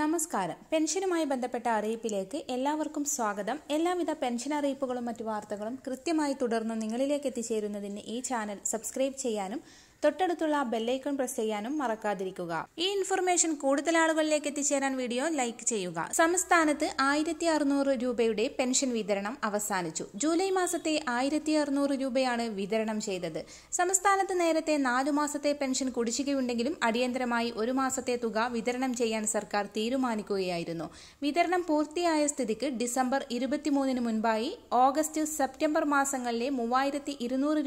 നമസ്കാരം. പെൻഷനുമായി ബന്ധപ്പെട്ട അറിയിപ്പിലേക്ക് എല്ലാവർക്കും സ്വാഗതം. എല്ലാവിധ പെൻഷൻ അറിയിപ്പുകളും മറ്റു വാർത്തകളും കൃത്യമായി തുടർന്ന് നിങ്ങളിലേക്ക് എത്തിച്ചേരുന്നതിന് ഈ ചാനൽ സബ്സ്ക്രൈബ് ചെയ്യാനും തൊട്ടടുത്തുള്ള ബെല്ലൈക്കൺ പ്രസ് ചെയ്യാനും മറക്കാതിരിക്കുക. ഈ ഇൻഫർമേഷൻ കൂടുതൽ ആളുകളിലേക്ക് എത്തിച്ചേരാൻ വീഡിയോ ലൈക്ക് ചെയ്യുക. സംസ്ഥാനത്ത് ആയിരത്തി അറുന്നൂറ് രൂപയുടെ പെൻഷൻ വിതരണം അവസാനിച്ചു. ജൂലൈ മാസത്തെ ആയിരത്തി അറുന്നൂറ് രൂപയാണ് വിതരണം ചെയ്തത്. സംസ്ഥാനത്ത് നേരത്തെ നാലു മാസത്തെ പെൻഷൻ കുടിശ്ശികയുണ്ടെങ്കിലും അടിയന്തരമായി ഒരു മാസത്തെ തുക വിതരണം ചെയ്യാൻ സർക്കാർ തീരുമാനിക്കുകയായിരുന്നു. വിതരണം പൂർത്തിയായ സ്ഥിതിക്ക് ഡിസംബർ ഇരുപത്തിമൂന്നിന് മുൻപായി ഓഗസ്റ്റ് സെപ്റ്റംബർ മാസങ്ങളിലെ മൂവായിരത്തി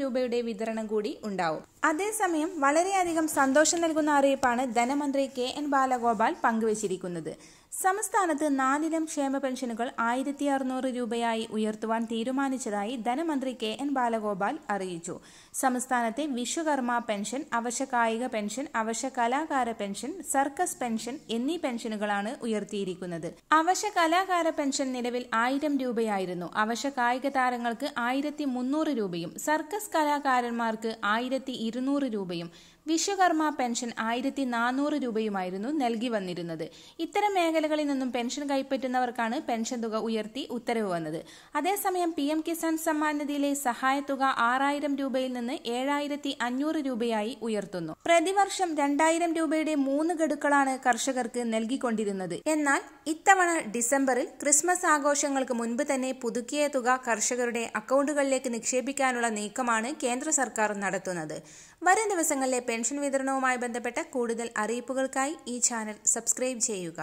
രൂപയുടെ വിതരണം കൂടി ഉണ്ടാവും. അതേസമയം വളരെയധികം സന്തോഷം നൽകുന്ന അറിയിപ്പാണ് ധനമന്ത്രി കെ എൻ ബാലഗോപാൽ പങ്കുവച്ചിരിക്കുന്നത്. സംസ്ഥാനത്ത് നാലിലം ക്ഷേമ പെൻഷനുകൾ ആയിരത്തി അറുന്നൂറ് രൂപയായി ഉയർത്തുവാൻ തീരുമാനിച്ചതായി ധനമന്ത്രി കെ എൻ ബാലഗോപാൽ അറിയിച്ചു. സംസ്ഥാനത്തെ വിശ്വകർമ്മ പെൻഷൻ അവശ കായിക പെൻഷൻ അവശ കലാകാര പെൻഷൻ സർക്കസ് പെൻഷൻ എന്നീ പെൻഷനുകളാണ് ഉയർത്തിയിരിക്കുന്നത്. അവശ കലാകാര പെൻഷൻ നിലവിൽ ആയിരം രൂപയായിരുന്നു. അവശ കായിക താരങ്ങൾക്ക് ആയിരത്തി മുന്നൂറ് രൂപയും സർക്കസ് കലാകാരന്മാർക്ക് ആയിരത്തി ഇരുന്നൂറ് രൂപയും വിശ്വകർമ്മ പെൻഷൻ ആയിരത്തി നാനൂറ് രൂപയുമായിരുന്നു നൽകി വന്നിരുന്നത്. ഇത്തരം മേഖലകളിൽ നിന്നും പെൻഷൻ കൈപ്പറ്റുന്നവർക്കാണ് പെൻഷൻ തുക ഉയർത്തി ഉത്തരവ് വന്നത്. അതേസമയം പി എം കിസാൻ സമ്മാൻ നിധിയിലെ സഹായത്തുക ആറായിരം രൂപയിൽ നിന്ന് ഏഴായിരത്തി അഞ്ഞൂറ് രൂപയായി ഉയർത്തുന്നു. പ്രതിവർഷം രണ്ടായിരം രൂപയുടെ മൂന്ന് ഗഡുക്കളാണ് കർഷകർക്ക് നൽകിക്കൊണ്ടിരുന്നത്. എന്നാൽ ഇത്തവണ ഡിസംബറിൽ ക്രിസ്മസ് ആഘോഷങ്ങൾക്ക് മുൻപ് തന്നെ പുതുക്കിയ തുക കർഷകരുടെ അക്കൗണ്ടുകളിലേക്ക് നിക്ഷേപിക്കാനുള്ള നീക്കമാണ് കേന്ദ്ര സർക്കാർ നടത്തുന്നത്. വരും ദിവസങ്ങളിലെ പെൻഷൻ വിതരണവുമായി ബന്ധപ്പെട്ട കൂടുതൽ അറിയിപ്പുകൾക്കായി ഈ ചാനൽ സബ്സ്ക്രൈബ് ചെയ്യുക.